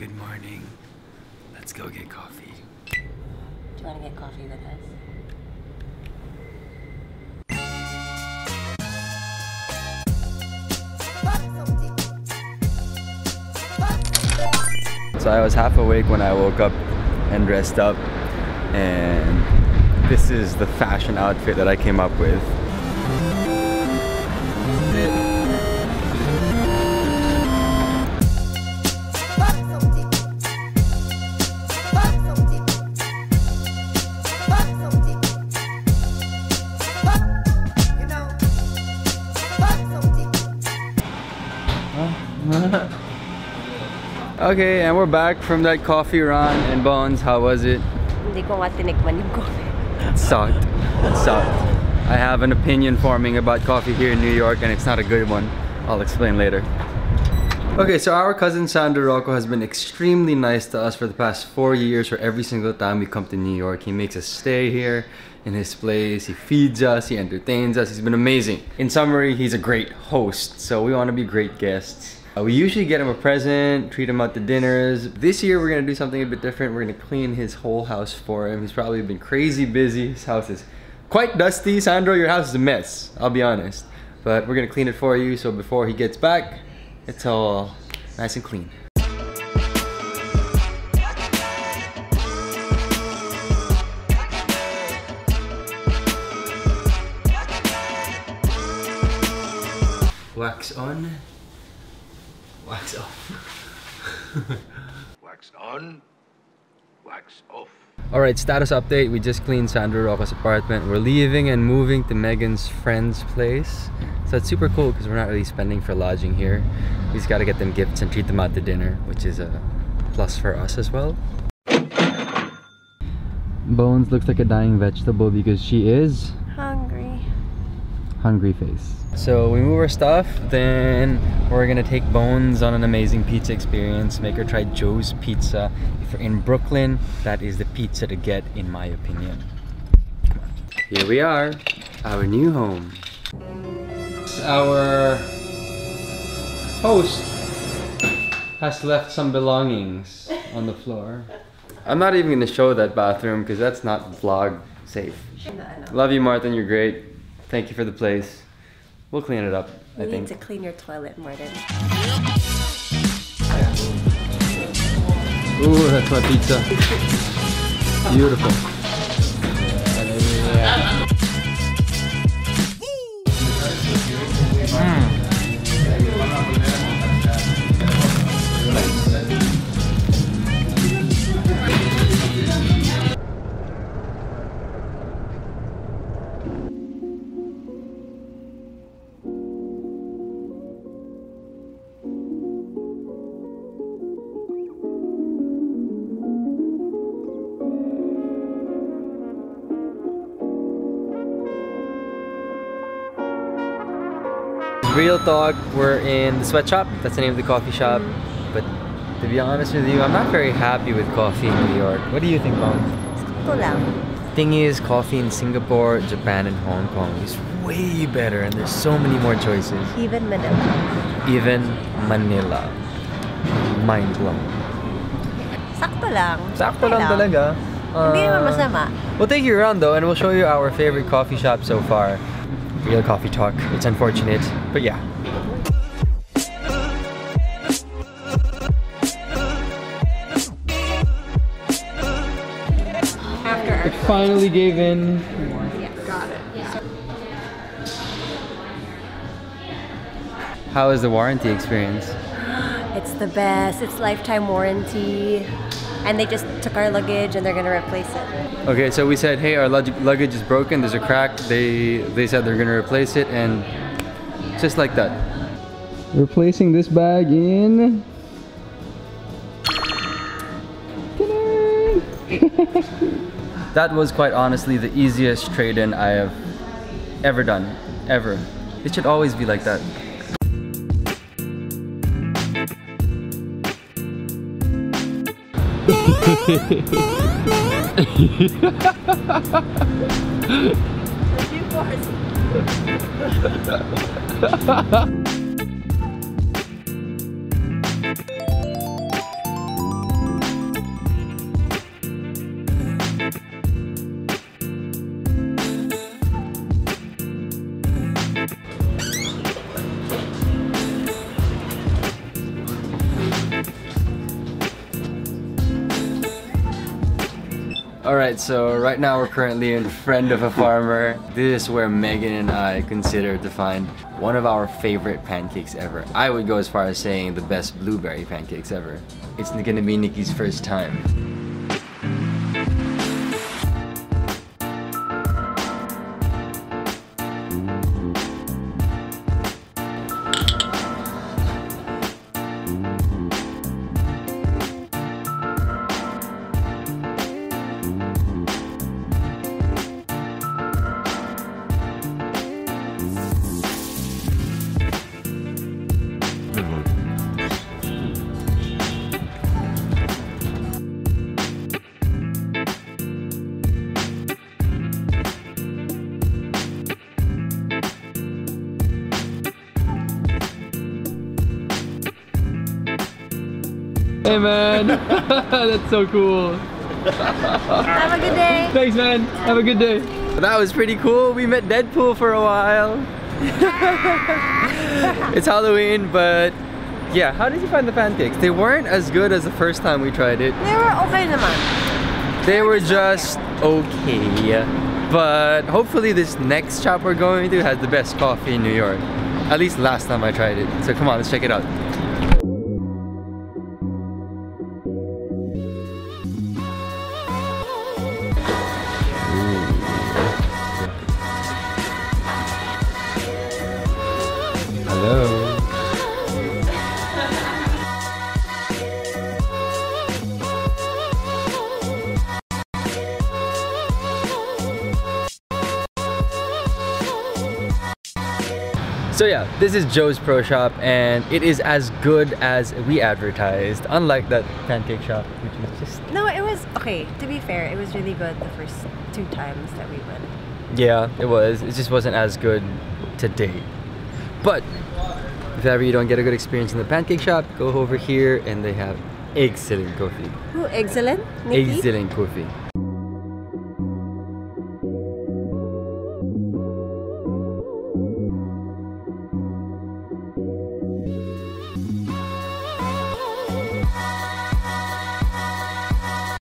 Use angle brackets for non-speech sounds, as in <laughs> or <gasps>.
Good morning. Let's go get coffee. Do you want to get coffee with us? So I was half awake when I woke up and dressed up and this is the fashion outfit that I came up with. Okay, and we're back from that coffee run in Bones. How was it? Hindi ko nga tinikman yung coffee. It sucked. It sucked. I have an opinion forming about coffee here in New York and it's not a good one. I'll explain later. Okay, so our cousin Sandro Rocco has been extremely nice to us for the past four years for every single time we come to New York. He makes us stay here in his place. He feeds us, he entertains us. He's been amazing. In summary, he's a great host. So we want to be great guests. Uh, we usually get him a present, treat him out to dinners. This year we're gonna do something a bit different. We're gonna clean his whole house for him. He's probably been crazy busy. His house is quite dusty. Sandro, your house is a mess, I'll be honest. But we're gonna clean it for you so before he gets back, it's all nice and clean. Wax on, wax off. <laughs> Wax on, wax off. Alright, status update. We just cleaned Sandro Rocco's apartment. We're leaving and moving to Megan's friend's place. So it's super cool because we're not really spending for lodging here. We just gotta get them gifts and treat them out to dinner, which is a plus for us as well. Bones looks like a dying vegetable because she is Hungry. Hungry face. So we move our stuff, then we're gonna take Bones on an amazing pizza experience, make her try Joe's Pizza. If you're in Brooklyn, that is the pizza to get in my opinion. Here we are, our new home. Our host has left some belongings on the floor. I'm not even gonna show that bathroom because that's not vlog safe. Love you, Martin. You're great. Thank you for the place. We'll clean it up, I You need think. to clean your toilet, Martin. Ooh, that's my pizza. Beautiful. Real talk, we're in the sweatshop. That's the name of the coffee shop. But to be honest with you, I'm not very happy with coffee in New York. What do you think, Mom? Thing is, coffee in Singapore, Japan, and Hong Kong is way better, and there's so many more choices. Even Manila. Even Manila. Mind blown. Sakto lang. Sakto lang talaga. Hindi naman Uh, masama. We'll take you around though, and we'll show you our favorite coffee shop so far. Real coffee talk. It's unfortunate, but yeah. After It finally gave in. Got it. How is the warranty experience? <gasps> It's the best. It's lifetime warranty. And they just took our luggage and they're gonna replace it. Okay, so we said, hey, our lug- luggage is broken. There's a crack. They they said they're gonna replace it, and just like that. Replacing this bag in. <laughs> that was quite honestly the easiest trade-in I have ever done, ever. It should always be like that. Thank you, Alright, so right now we're currently in Friend of a Farmer. This is where Megan and I consider to find one of our favorite pancakes ever. I would go as far as saying the best blueberry pancakes ever. It's gonna be Nikki's first time. Hey man, <laughs> that's so cool. Have a good day. Thanks man, have a good day. That was pretty cool. We met Deadpool for a while. <laughs> it's Halloween, but yeah, how did you find the pancakes? They weren't as good as the first time we tried it. They were okay naman. They were just okay. But hopefully this next shop we're going to has the best coffee in New York. At least last time I tried it. So come on, let's check it out. So yeah, this is Joe's Pro Shop and it is as good as we advertised. Unlike that pancake shop, which was just No, it was okay. To be fair, it was really good the first two times that we went. Yeah, it was. It just wasn't as good to date. But if ever you don't get a good experience in the pancake shop, go over here and they have excellent coffee. Who excellent? Nikki? Excellent coffee.